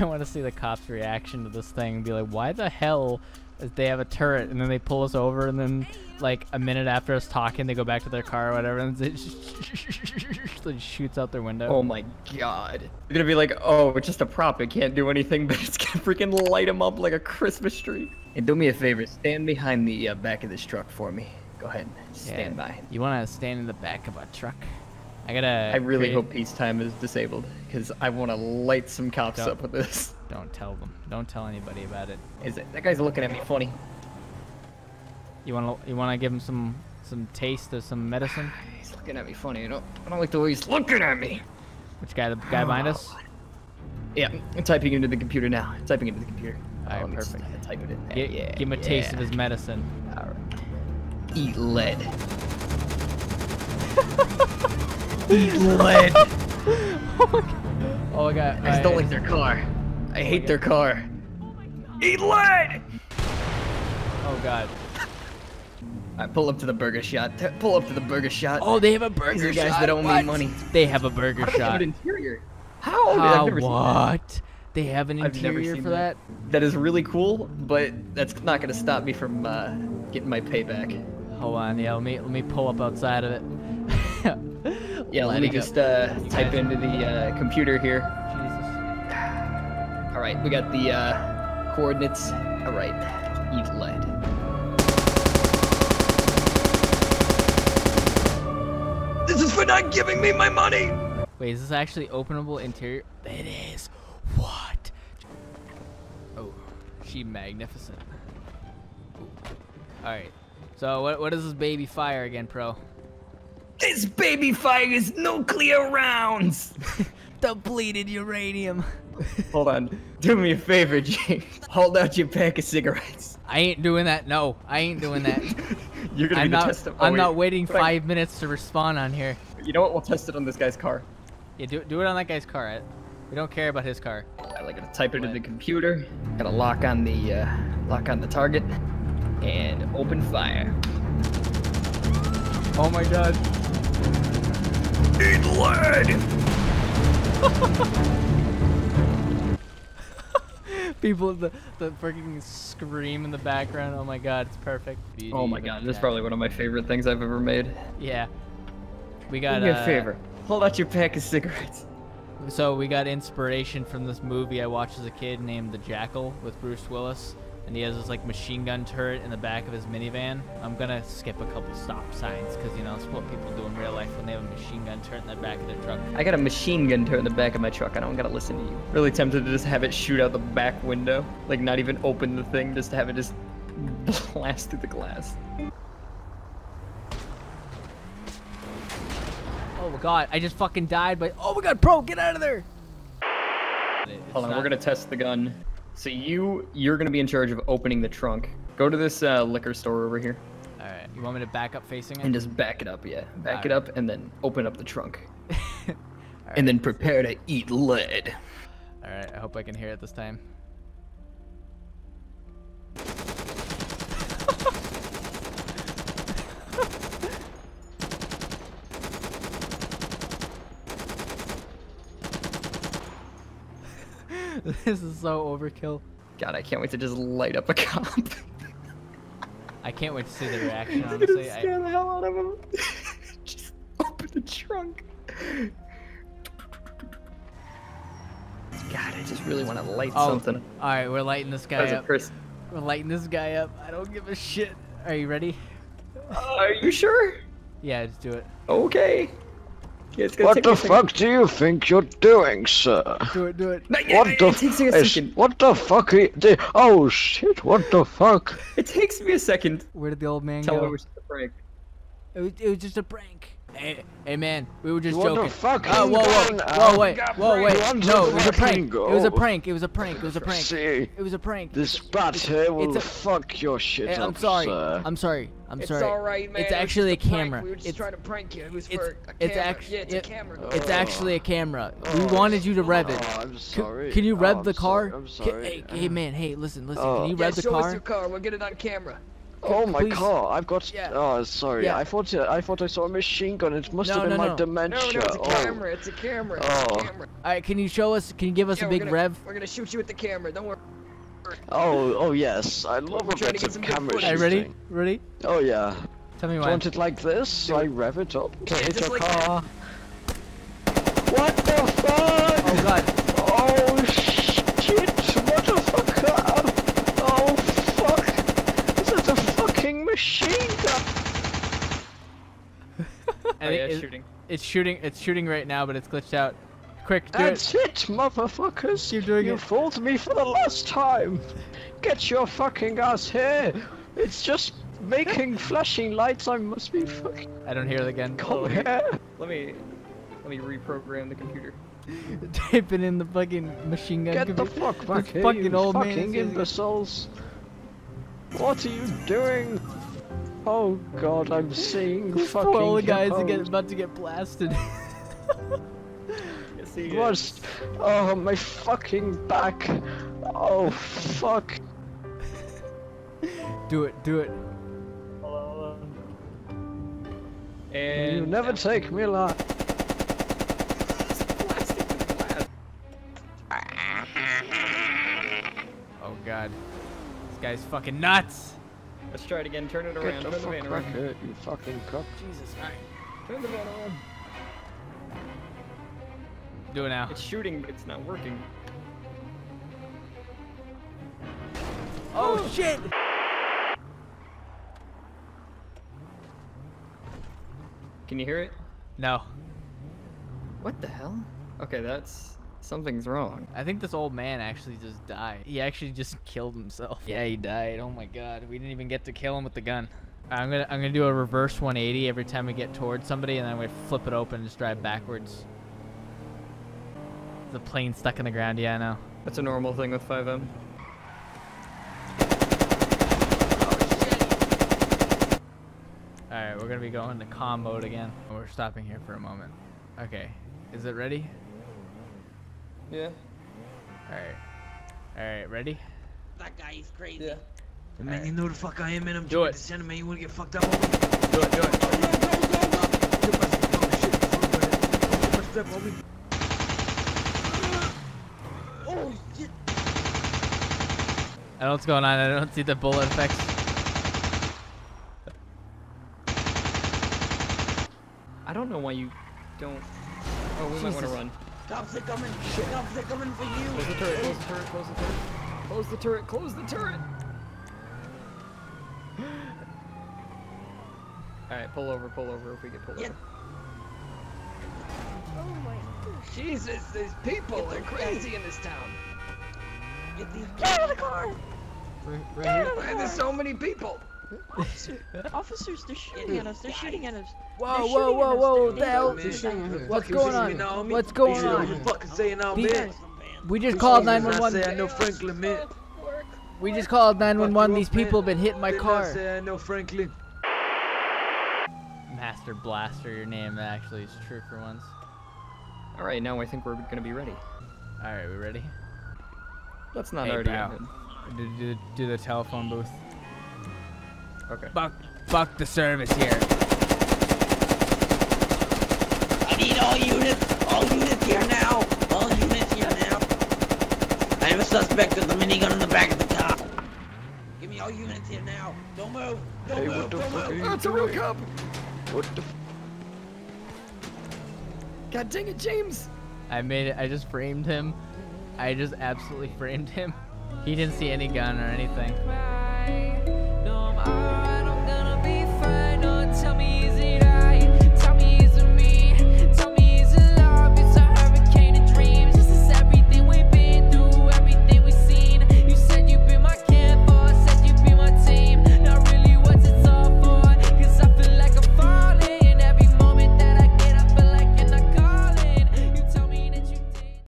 I want to see the cops' reaction to this thing and be like, why the hell is they have a turret and then they pull us over and then like a minute after us talking they go back to their car or whatever and it just shoots out their window. Oh my god. They're gonna be like, oh, it's just a prop. It can't do anything, but it's gonna freaking light them up like a Christmas tree. And do me a favor, stand behind the uh, back of this truck for me. Go ahead, and stand Yeah. by. You want to stand in the back of a truck? I gotta. I really create- hope peacetime is disabled, because I want to light some cops Don't- up with this. Don't tell them. Don't tell anybody about it. Is it? That guy's looking at me funny. You want to? You want to give him some some taste of some medicine? He's looking at me funny. I don't, I don't like the way he's looking at me. Which guy? The guy behind us? Yeah, I'm typing into the computer now. Typing into the computer. Let me just, perfect. uh, type it in. there. Gi- yeah, give him a taste of his medicine. Alright. Eat lead. Eat lead. Oh my god. I just don't like their car. I hate their car. Eat lead! Oh god. Alright, pull up to the burger shot. Pull up to the burger shot. Oh, they have a burger These are guys shot. that owe me What? money. They have a burger How do they have shot. an interior? How? Dude, How, I've never seen that. what? They have an I've never interior seen for that? That is really cool, but that's not gonna stop me from uh, getting my payback. Hold on, yeah. Let me let me pull up outside of it. Yeah, let me just uh, type into the uh, computer here. Jesus. All right, we got the uh, coordinates. All right, eat lead. This is for not giving me my money. Wait, is this actually openable interior? It is. What? Oh, she magnificent. All right. So what what is this baby fire again, pro? This baby fires nuclear rounds. Depleted uranium. Hold on, do me a favor, James. Hold out your pack of cigarettes. I ain't doing that. No, I ain't doing that. You're gonna I'm be the not. test. I'm oh, not wait. waiting But I- five minutes to respond on here. You know what? We'll test it on this guy's car. Yeah, do do it on that guy's car. I, we don't care about his car. I like to type it into the computer. Gotta lock on the uh, lock on the target and open fire. Oh my god. Eat lead. People, the the freaking scream in the background. Oh my god, it's perfect. Oh my god, this is probably one of my favorite things I've ever made. Yeah. We Do got me uh, a favor. Hold out your pack of cigarettes. So we got inspiration from this movie I watched as a kid named The Jackal with Bruce Willis, and he has this like machine gun turret in the back of his minivan. I'm gonna skip a couple stop signs because you know it's what people do in real life when they have a machine gun turret in the back of their truck. I got a machine gun turret in the back of my truck. I don't gotta listen to you. Really tempted to just have it shoot out the back window. Like not even open the thing, just to have it just blast through the glass. Oh my god, I just fucking died. But oh my god, bro, get out of there! Hold on, we're gonna test the gun. So you, you're gonna be in charge of opening the trunk. Go to this uh, liquor store over here All right, you want me to back up facing it? and just back it up, yeah. Back it Alright. up and then open up the trunk. All And then prepare to eat lead. All right, I hope I can hear it this time. this is so overkill. God, I can't wait to just light up a cop. I can't wait to see the reaction. I'm gonna I, scare the hell out of him. just open the trunk. God, I just really want to light oh, something. all right, we're lighting this guy As a up. person. We're lighting this guy up. I don't give a shit. Are you ready? Uh, are you sure? Yeah, just do it. Okay. Yeah, it's What the me a second. fuck do you think you're doing, sir? Do it. Do it. Not yet, What it the takes me a f- is, second. What the fuck are you, di- Oh shit, what the fuck? It takes me a second. Where did the old man Tell go? me which the prank. It was, it was just a prank. Hey, hey man, we were just What the joking. fuck? Oh, whoa, whoa, Hang whoa, wait, whoa, wait. You No, it was a prank. fucking It was a prank. It was a prank. It was a prank. See, It was a prank. this bat It's- here will it's a- fuck your shit Hey, up, I'm sorry. sir. I'm sorry. I'm It's sorry. alright, man. It's It was actually a just prank. camera. We were just It's trying to prank you. It was it's- for a it's camera. actu- yeah, it's it- a camera. it's Oh. actually a camera. Oh. We Oh. wanted you to rev it. Oh, I'm C- sorry. Can you Oh, rev I'm the car? sorry. I'm Ca- sorry. Hey, hey man, hey, listen, listen. Oh. Can you rev the car? show us your car. We'll get it on camera. Oh my please. car! I've got. Yeah. Oh, sorry. Yeah. I thought uh, I thought I saw a machine gun. It must No, have been no, my no. dementia. No, no, it's a oh. camera. It's a camera. Oh. It's a camera. All right, can you show us? Can you give us Yeah, a we're big gonna- rev? We're gonna shoot you with the camera. Don't worry. Oh, oh yes. I love We're a bit of some good camera footage. Are you ready? Ready? Oh yeah. Tell me Do you want it like this? Do I rev it up. Okay, Yeah, hit your like car. What the fuck? Oh god. Oh shit! Motherfucker! Oh fuck! This is a fucking machine gun! I Oh, think yeah, it- shooting. It's shooting. It's shooting right now, but it's glitched out. Quick, do That's it. it, motherfuckers! Keep doing you it. fooled me for the last time! Get your fucking ass here! It's just making flashing lights, I must be fucking... I don't hear it again. Come here! Let me let me reprogram the computer. Typing in the fucking machine gun. Get the fuck back This here, fucking you old man fucking is using- imbeciles! What are you doing? Oh god, I'm seeing These fucking poor old guys are get, about to get blasted. Yes, he is. What? Oh, my fucking back. Oh, fuck. do it, do it. And you never now- take me alive. Blasting. Oh god. This guy's fucking nuts. Let's try it again. Turn it Get around. the Turn the van around. here, you fucking cuck. Jesus, alright. Turn the van around. Do it now. It's shooting, but it's not working. Oh shit! Can you hear it? No. What the hell? Okay, that's something's wrong. I think this old man actually just died. He actually just killed himself. Yeah, he died. Oh my god. We didn't even get to kill him with the gun. I'm gonna I'm gonna do a reverse 180 every time we get towards somebody, and then we flip it open and just drive backwards. The plane stuck in the ground. Yeah, I know. That's a normal thing with FiveM. All right, we're gonna be going to calm mode again. We're stopping here for a moment. Okay, is it ready? Yeah. All right. All right, ready? That guy is crazy. Yeah. Man, Alright. you know the fuck I am, man. I'm Do doing it. the center, man. You wanna get fucked up? Do it, do it. Oh shit! I don't know what's going on. I don't see the bullet effects. I don't know why you don't. Oh, we might want to run. Cops are coming! Cops are coming for Close the you! turret, close the turret, close the turret. Close the turret, close the turret! Alright, pull over, pull over if we get pulled Yeah. over. Oh my Jesus, these people are crazy in this town. Get these Get out of the car! Why are there so many people? Officers, they're shooting at us. They're shooting at us. Whoa, They're whoa, whoa, whoa! What the hell? What's going on? What's going on? fucking saying all These- man. We just called 911. I know Franklin, man. We just called 911. These Fuck you up, people have been hitting my Didn't car. say I know Franklin. Master Blaster, your name actually is true for once. Alright, now I think we're gonna be ready. All right, we ready? Let's not Hey, already pal. ahead. Do, do, do the telephone booth. Okay. Fuck, fuck the service here. I need all units! All units here now! All units here now! I have a suspect with a minigun in the back of the car. Give me all units here now! Don't move! Don't Hey, move! what the don't fuck move! you Oh, a real cop! What the f- God dang it, James! I made it. I just framed him. I just absolutely framed him. He didn't see any gun or anything.